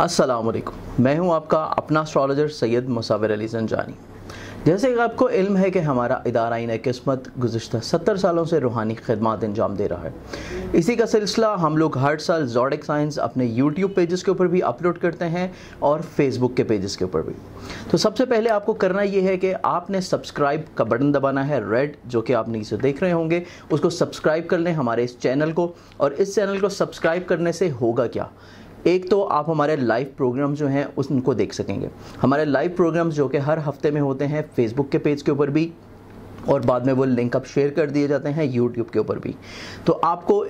السلام علیکم۔ میں ہوں آپ کا اپنا اسٹرالوجر سید مصور علی زنجانی۔ جیسے کہ آپ کو علم ہے کہ ہمارا ادارہ عین قسمت گزشتہ ستر سالوں سے روحانی خدمات انجام دے رہا ہے۔ اسی کا سلسلہ ہم لوگ ہر سال زوڈک سائنس اپنے یوٹیوب پیجز کے اوپر بھی اپلوڈ کرتے ہیں اور فیس بک کے پیجز کے اوپر بھی۔ تو سب سے پہلے آپ کو کرنا یہ ہے کہ آپ نے سبسکرائب کا بٹن دبانا ہے ریڈ جو کہ آپ نیچے دیکھ رہے ہوں گے۔ اس کو سبسکرائب کر لیں ہمارے اس چینل کو اور اس چینل کو سبسکرائب کرنے سے ہوگا کیا؟ ایک تو آپ ہمارے لائیو پروگرام جو ہیں ان کو دیکھ سکیں گے۔ ہمارے لائیو پروگرامز جو کہ ہر ہفتے میں ہوتے ہیں فیس بک کے پیج کے اوپر بھی اور بعد میں وہ لنک اپ شیئر کر دیے جاتے ہیں یوٹیوب کے اوپر بھی۔ تو آپ کو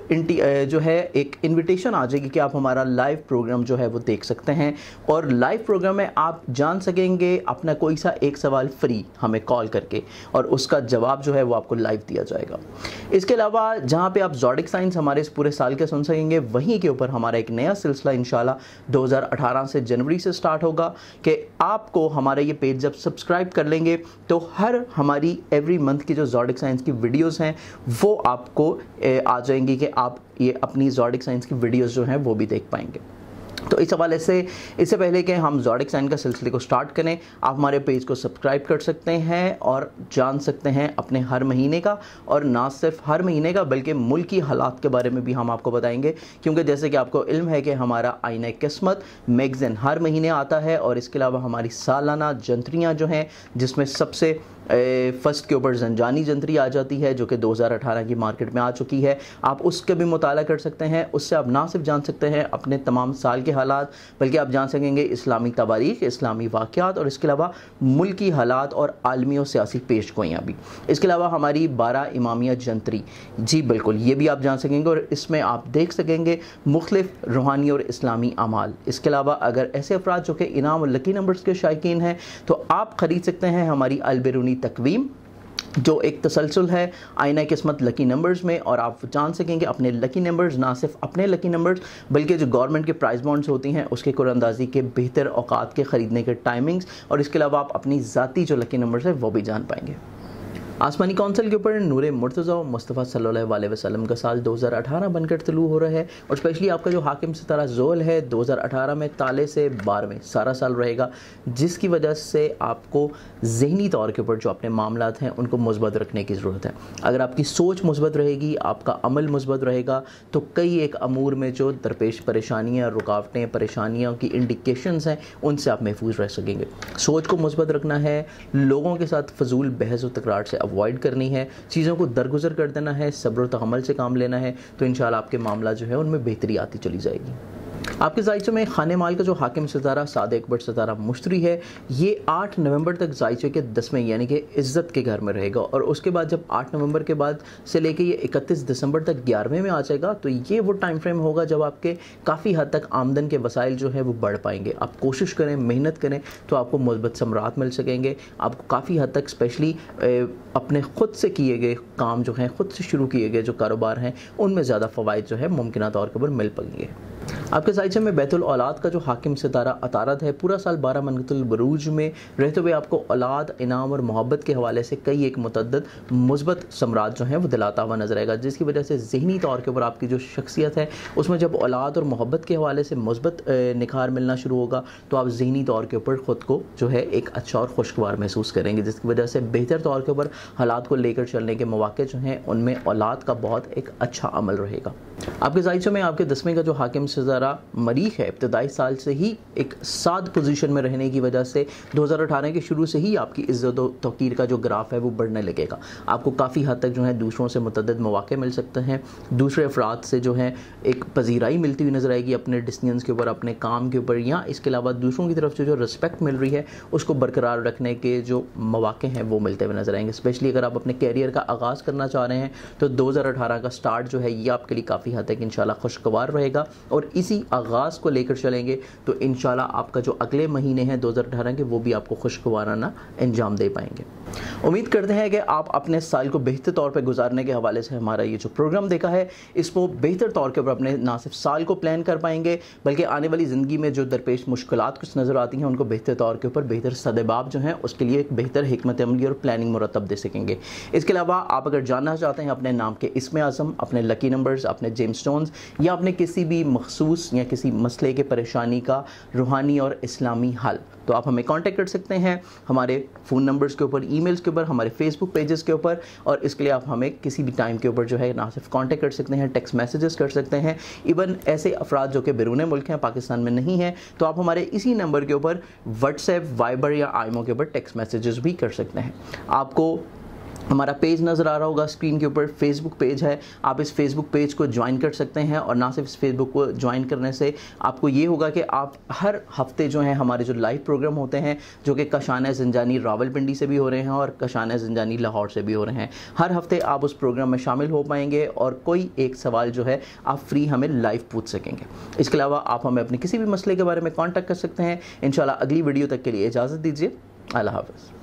جو ہے ایک انویٹیشن آ جائے گی کہ آپ ہمارا لائیو پروگرام جو ہے وہ دیکھ سکتے ہیں۔ اور لائیو پروگرام میں آپ جان سکیں گے اپنا کوئی سا ایک سوال فری ہمیں کال کر کے اور اس کا جواب جو ہے وہ آپ کو لائیو دیا جائے گا۔ اس کے علاوہ جہاں پہ آپ زوڈک سائنس ہمارے اس پورے سال کے سن سکیں گے، وہیں کے اوپر ہمارا ایک نیا سلسلہ انشاءاللہ دو ہزار اٹھارہ سے جنوری سے سٹارٹ ہوگا کہ آپ کو ہمارا یہ پیج جب سبسکرائب کر لیں گے تو ہر ہماری ایوری منتھ کی جو زوڈک سائنس کی ویڈیوز ہیں، وہ آپ کو eh, آ جائیں گی کہ آپ یہ اپنی زوڈک سائنس کی ویڈیوز جو ہیں وہ بھی دیکھ پائیں گے۔ تو اس حوالے سے اس سے پہلے کہ ہم زوڈک سائن کا سلسلے کو سٹارٹ کریں، آپ ہمارے پیج کو سبسکرائب کر سکتے ہیں اور جان سکتے ہیں اپنے ہر مہینے کا، اور نہ صرف ہر مہینے کا بلکہ ملکی حالات کے بارے میں بھی ہم آپ کو بتائیں گے۔ کیونکہ جیسے کہ آپ کو علم ہے کہ ہمارا آئینہ قسمت میگزین ہر مہینے آتا ہے، اور اس کے علاوہ ہماری سالانہ جنتریاں جو ہیں، جس میں سب سے فرسٹ کے اوپر زنجانی جنتری آ جاتی ہے، جو کہ دو ہزار اٹھارہ کی مارکیٹ میں آ چکی ہے۔ آپ اس کے بھی مطالعہ کر سکتے ہیں، اس سے آپ نہ صرف جان سکتے ہیں اپنے تمام سال کے حالات، بلکہ آپ جان سکیں گے اسلامی تواریخ، اسلامی واقعات، اور اس کے علاوہ ملکی حالات اور عالمی و سیاسی پیش گوئیاں بھی۔ اس کے علاوہ ہماری بارہ امامیہ جنتری۔ جی بالکل، یہ بھی آپ جان سکیں گے، اور اس میں آپ دیکھ سکیں گے مختلف روحانی اور اسلامی اعمال۔ اس کے علاوہ اگر ایسے افراد جو کہ انعام اور لکی نمبرز کے شائقین ہیں، تو آپ خرید سکتے ہیں ہماری البیرونی تقویم، جو ایک تسلسل ہے آئینہ قسمت لکی نمبرز میں، اور آپ جان سکیں گے اپنے لکی نمبرز نہ صرف اپنے لکی نمبرز بلکہ جو گورنمنٹ کے پرائز بانڈز ہوتی ہیں، اس کے قراندازی کے بہتر اوقات کے خریدنے کے ٹائمنگز اور اس کے علاوہ آپ اپنی ذاتی جو لکی نمبرز ہیں، وہ بھی جان پائیں گے۔ آسمانی کونسل کے اوپر نور مرتضی مصطفیٰ صلی اللہ علیہ وسلم کا سال دو ہزار اٹھارہ بن کر طلوع ہو رہا ہے اور اسپیشلی آپ کا جو حاکم ستارہ زول ہے دو ہزار اٹھارہ میں تالے سے بار میں سارا سال رہے گا، جس کی وجہ سے آپ کو ذہنی طور کے اوپر جو اپنے معاملات ہیں ان کو مثبت رکھنے کی ضرورت ہے۔ اگر آپ کی سوچ مثبت رہے گی، آپ کا عمل مثبت رہے گا، تو کئی ایک امور میں جو درپیش پریشانیاں، رکاوٹیں پریشانیاں کی انڈیکیشنز ہیں، ان سے آپ محفوظ رہ سکیں گے۔ سوچ کو مثبت رکھنا ہے، لوگوں کے ساتھ فضول بحث و تکرار سے اوائڈ کرنی ہے، چیزوں کو درگزر کر دینا ہے، صبر و تحمل سے کام لینا ہے، تو انشاءاللہ آپ کے معاملہ جو ہے ان میں بہتری آتی چلی جائے گی۔ آپ کے زائچوں میں خانے مال کا جو حاکم ستارہ سادہ اکبر ستارہ مشتری ہے، یہ آٹھ نومبر تک زائچے کے دسویں یعنی کہ عزت کے گھر میں رہے گا۔ اور اس کے بعد جب آٹھ نومبر کے بعد سے لے کے یہ اکتیس دسمبر تک گیارہویں میں آ جائے گا، تو یہ وہ ٹائم فریم ہوگا جب آپ کے کافی حد تک آمدن کے وسائل جو ہے وہ بڑھ پائیں گے۔ آپ کوشش کریں، محنت کریں تو آپ کو مثبت ثمرات مل سکیں گے۔ آپ کو کافی حد تک اسپیشلی اپنے خود سے کیے گئے کام جو ہیں، خود سے شروع کیے گئے جو کاروبار ہیں، ان میں زیادہ فوائد جو ہے ممکنہ طور کے اوپر مل پائیں گے۔ آپ کے سائچے میں بیت الاولاد کا جو حاکم ستارہ اطارت ہے، پورا سال بارہ منگت البروج میں رہتے ہوئے آپ کو اولاد، انعام اور محبت کے حوالے سے کئی ایک متعدد مثبت سمراج جو ہیں وہ دلاتا ہوا نظر آئے گا، جس کی وجہ سے ذہنی طور کے اوپر آپ کی جو شخصیت ہے، اس میں جب اولاد اور محبت کے حوالے سے مثبت نکھار ملنا شروع ہوگا، تو آپ ذہنی طور کے اوپر خود کو جو ہے ایک اچھا اور خوشگوار محسوس کریں گے، جس کی وجہ سے بہتر طور کے اوپر حالات کو لے کر چلنے کے مواقع جو ہیں، ان میں اولاد کا بہت ایک اچھا عمل رہے گا۔ آپ کے ذائچوں میں آپ کے دسویں کا جو حاکم ستارہ مریخ ہے، ابتدائی سال سے ہی ایک ساد پوزیشن میں رہنے کی وجہ سے، دو ہزار اٹھارہ کے شروع سے ہی آپ کی عزت و توقیر کا جو گراف ہے وہ بڑھنے لگے گا۔ آپ کو کافی حد تک جو ہے دوسروں سے متعدد مواقع مل سکتے ہیں۔ دوسرے افراد سے جو ہے ایک پذیرائی ملتی ہوئی نظر آئے گی اپنے ڈسنینس کے اوپر، اپنے کام کے اوپر، یا اس کے علاوہ دوسروں کی طرف سے جو رسپیکٹ مل رہی ہے، اس کو برقرار رکھنے کے جو مواقع ہیں وہ ملتے ہوئے نظر آئیں گے۔ اسپیشلی اگر آپ اپنے کیریئر کا آغاز کرنا چاہ رہے ہیں، تو دو ہزار اٹھارہ کا سٹارٹ جو ہے یہ آپ کے لیے کافی حد تک انشاءاللہ خوشگوار رہے گا اور اسی آغاز کو لے کر چلیں گے تو انشاءاللہ آپ کا جو اگلے مہینے ہیں دو ہزار اٹھارہ کے وہ بھی آپ کو خوشگوارانہ انجام دے پائیں گے۔ امید کرتے ہیں کہ آپ اپنے سال کو بہتر طور پہ گزارنے کے حوالے سے ہمارا یہ جو پروگرام دیکھا ہے، اس کو بہتر طور کے اوپر اپنے نہ صرف سال کو پلان کر پائیں گے، بلکہ آنے والی زندگی میں جو درپیش مشکلات کچھ نظر آتی ہیں، ان کو بہتر طور کے اوپر بہتر صدباب جو ہیں، اس کے لیے ایک بہتر حکمت عملی اور پلاننگ مرتب دے سکیں گے۔ اس کے علاوہ آپ اگر جاننا چاہتے ہیں اپنے نام کے اسم اعظم، اپنے لکی نمبرز اپنے جیم سٹونز یا اپنے کسی بھی مخصوص یا کسی مسئلے کے پریشانی کا روحانی اور اسلامی حل۔ تو آپ ہمیں کانٹیکٹ کر سکتے ہیں ہمارے فون نمبرز کے اوپر ای میلز کے اوپر، ہمارے فیس بک پیجز کے اوپر، اور اس کے لیے آپ ہمیں کسی بھی ٹائم کے اوپر جو ہے نہ صرف کانٹیکٹ کر سکتے ہیں ٹیکس میسیجز کر سکتے ہیں۔ ایون ایسے افراد جو کہ بیرون ملک ہیں، پاکستان میں نہیں ہیں، تو آپ ہمارے اسی نمبر کے اوپر واٹس ایپ وائبر یا آئیمو کے اوپر ٹیکس میسیجز بھی کر سکتے ہیں۔ آپ کو ہمارا پیج نظر آ رہا ہوگا اسکرین کے اوپر فیس بک پیج ہے۔ آپ اس فیس بک پیج کو جوائن کر سکتے ہیں اور نہ صرف اس فیس بک کو جوائن کرنے سے، آپ کو یہ ہوگا کہ آپ ہر ہفتے جو ہیں ہمارے جو لائیو پروگرام ہوتے ہیں، جو کہ کشانہ زنجانی راول پنڈی سے بھی ہو رہے ہیں اور کشانہ زنجانی لاہور سے بھی ہو رہے ہیں۔ ہر ہفتے آپ اس پروگرام میں شامل ہو پائیں گے اور کوئی ایک سوال جو ہے، آپ فری ہمیں لائیو پوچھ سکیں گے۔ اس کے علاوہ آپ ہمیں اپنے کسی بھی مسئلے کے بارے میں کانٹیکٹ کر سکتے ہیں۔ انشاءاللہ اگلی ویڈیو تک کے لیے اجازت دیجیے اللہ حافظ۔